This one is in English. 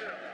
Yeah.